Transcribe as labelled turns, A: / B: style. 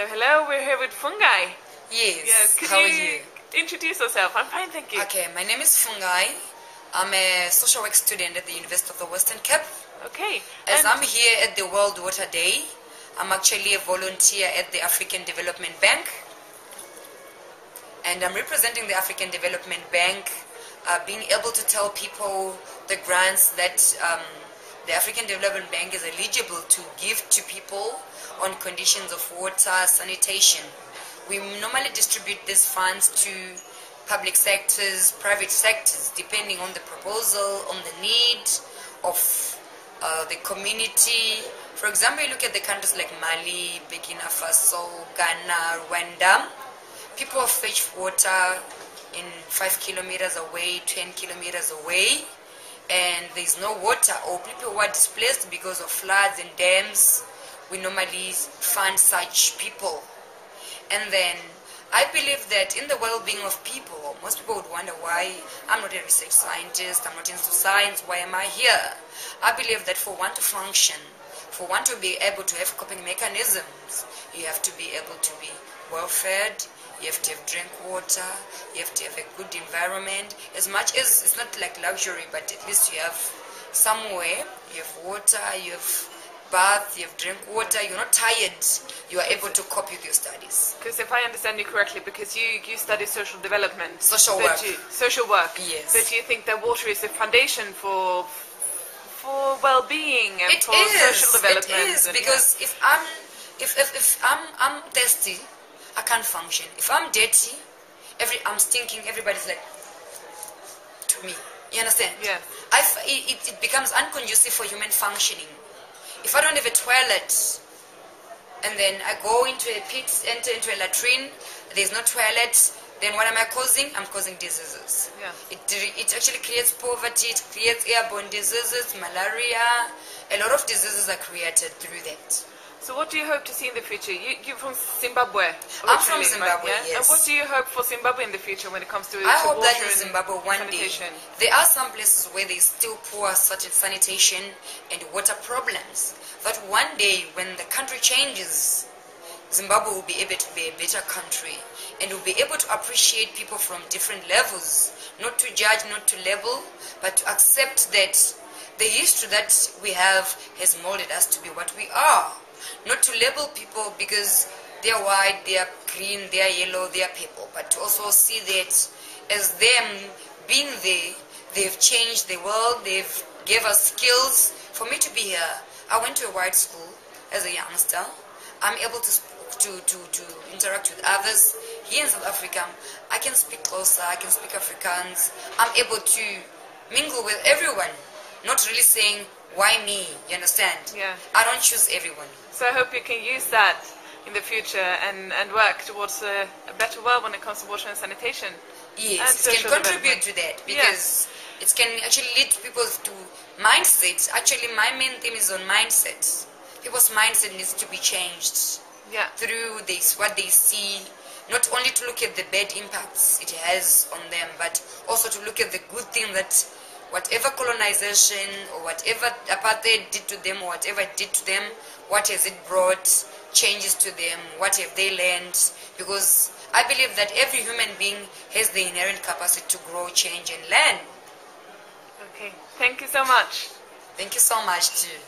A: So hello, we're here with Fungai.
B: Yes.
A: Yes, could
B: How
A: you,
B: are you?
A: introduce yourself? I'm fine, thank you.
B: Okay, my name is Fungai. I'm a social work student at the University of the Western Cape.
A: Okay.
B: As
A: and-
B: I'm here at the World Water Day, I'm actually a volunteer at the African Development Bank. And I'm representing the African Development Bank, uh, being able to tell people the grants that um, the African Development Bank is eligible to give to people on conditions of water, sanitation. We normally distribute these funds to public sectors, private sectors, depending on the proposal, on the need of uh, the community. For example, you look at the countries like Mali, Burkina Faso, Ghana, Rwanda. People fetch water in five kilometers away, 10 kilometers away, and there's no water, or people who are displaced because of floods and dams. We normally fund such people. And then I believe that in the well-being of people, most people would wonder why I'm not a research scientist, I'm not into science, why am I here? I believe that for one to function, for one to be able to have coping mechanisms, you have to be able to be well-fed, you have to have drink water, you have to have a good environment. As much as it's not like luxury, but at least you have somewhere, you have water, you have bath, you have drink water, you're not tired, you are able to cope with your studies.
A: Because if I understand you correctly, because you, you study social development.
B: Social work.
A: You, social work.
B: Yes.
A: But you think that water is the foundation for for well-being and
B: It
A: for
B: is.
A: social development.
B: It is because if I'm if, if, if I'm I'm thirsty, I can't function. If I'm dirty, every I'm stinking. Everybody's like to me. You understand?
A: Yes.
B: I f- it, it- it becomes unconducive for human functioning. If I don't have a toilet, and then I go into a pit, enter into a latrine, there's no toilet, then what am I causing? I'm causing diseases.
A: Yeah.
B: It, it actually creates poverty, it creates airborne diseases, malaria. A lot of diseases are created through that.
A: So what do you hope to see in the future? You, you're from Zimbabwe.
B: I'm from Zimbabwe,
A: right? yeah? And what do you hope for Zimbabwe in the future when it comes to,
B: I
A: to
B: hope that in Zimbabwe one day
A: sanitation?
B: there are some places where there's still poor such as sanitation and water problems. But one day when the country changes, Zimbabwe will be able to be a better country and will be able to appreciate people from different levels, not to judge, not to label, but to accept that the history that we have has molded us to be what we are. Not to label people because they are white, they are green, they are yellow, they are purple, but to also see that as them being there, they've changed the world, they've gave us skills. For me to be here, I went to a white school as a youngster. I'm able to, to, to, to interact with others. Here in South Africa, I can speak Xhosa, I can speak Afrikaans. I'm able to mingle with everyone, not really saying, why me? You understand?
A: Yeah.
B: I don't choose everyone.
A: So I hope you can use that in the future and, and work towards a, a better world when it comes to water and sanitation.
B: Yes,
A: And
B: it can contribute to that because it can actually lead people to mindsets. Actually, my main theme is on mindset. People's mindset needs to be changed
A: Yeah.
B: through this, what they see, not only to look at the bad impacts it has on them, but also to look at the good thing that whatever colonization or whatever apartheid did to them or whatever it did to them, what has it brought changes to them, what have they learned? Because I believe that every human being has the inherent capacity to grow, change, and learn.
A: Okay. Thank you so much.
B: Thank you so much, too.